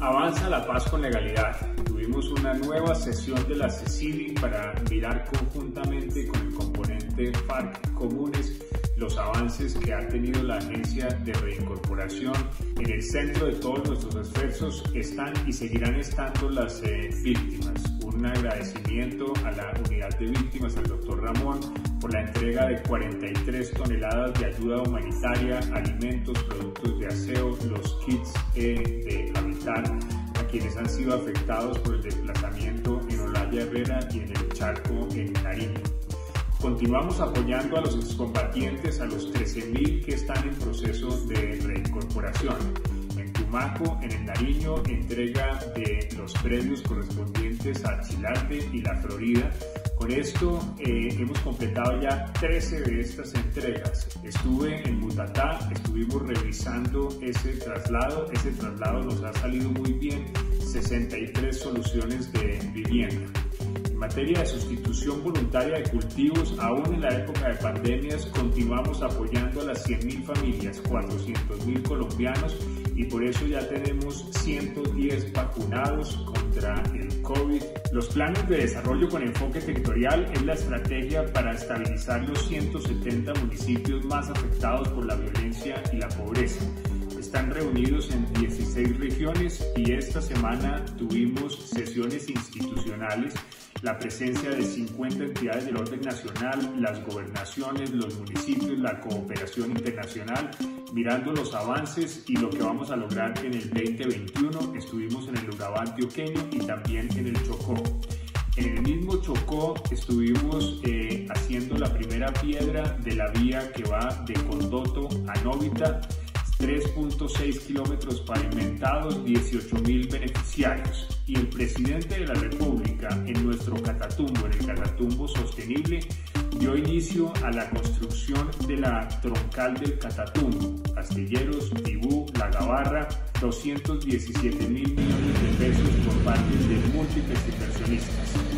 Avanza la paz con legalidad. Tuvimos una nueva sesión de la CECILI para mirar conjuntamente con el componente FARC comunes los avances que ha tenido la Agencia de Reincorporación. En el centro de todos nuestros esfuerzos están y seguirán estando las eh, víctimas. Un agradecimiento a la unidad de víctimas, al doctor Ramón, por la entrega de 43 toneladas de ayuda humanitaria, alimentos, productos de aseo, los kits eh, de habitar a quienes han sido afectados por el desplazamiento en Olaya Herrera y en el Charco en Nariño. Continuamos apoyando a los excombatientes, a los 13.000 que están en proceso de reincorporación. En Tumaco, en el Nariño, entrega de los premios correspondientes a Chilarte y la Florida. Con esto eh, hemos completado ya 13 de estas entregas. Estuve en Mutatá, estuvimos revisando ese traslado. Ese traslado nos ha salido muy bien, 63 soluciones de vivienda materia de sustitución voluntaria de cultivos, aún en la época de pandemias, continuamos apoyando a las 100.000 familias, 400.000 colombianos y por eso ya tenemos 110 vacunados contra el COVID. Los planes de desarrollo con enfoque territorial es la estrategia para estabilizar los 170 municipios más afectados por la violencia y la pobreza están reunidos en 16 regiones y esta semana tuvimos sesiones institucionales la presencia de 50 entidades del orden nacional, las gobernaciones, los municipios, la cooperación internacional, mirando los avances y lo que vamos a lograr en el 2021. Estuvimos en el Urabá antioqueño y también en el Chocó. En el mismo Chocó estuvimos eh, haciendo la primera piedra de la vía que va de Condoto a Novita 3.6 kilómetros pavimentados, 18 mil beneficiarios. Y el presidente de la República, en nuestro Catatumbo, en el Catatumbo Sostenible, dio inicio a la construcción de la troncal del Catatumbo, Castilleros, Tibú, La Gabarra, 217 mil millones de pesos por parte de múltiples inversionistas.